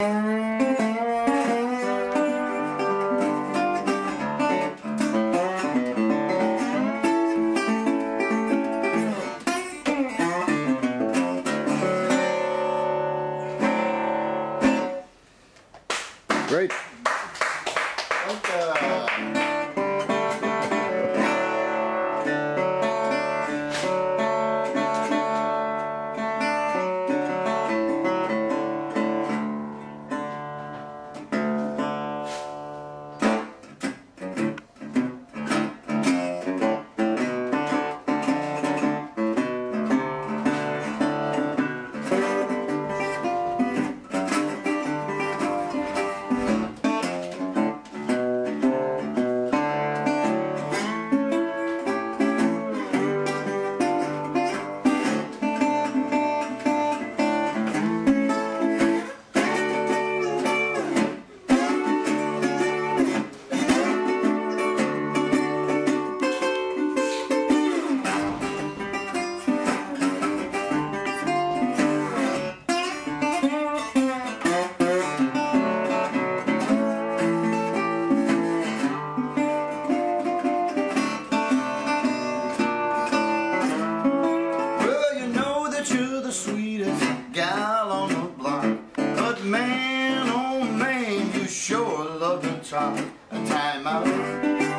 Great. you sure love to try a time out.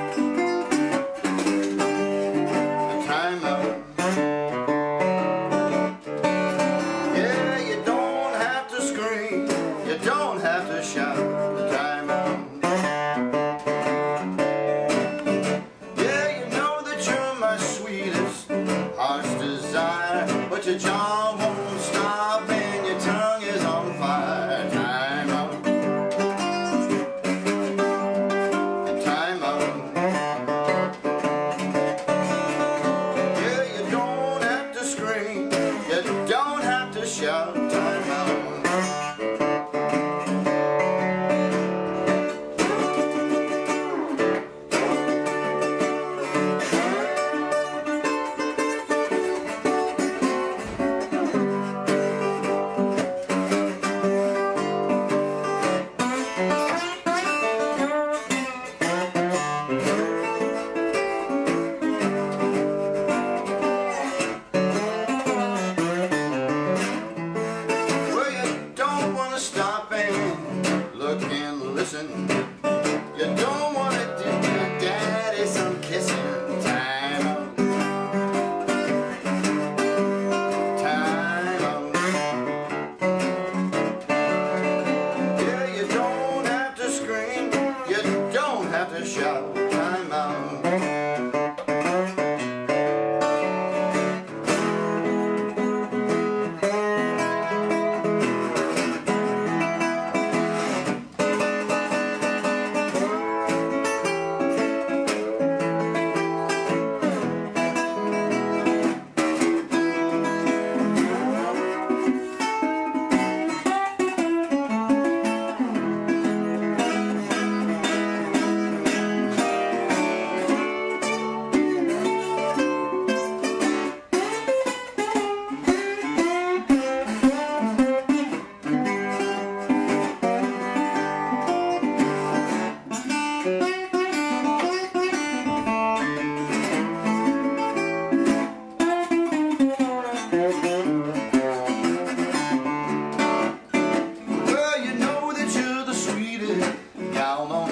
down on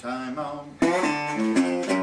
time on.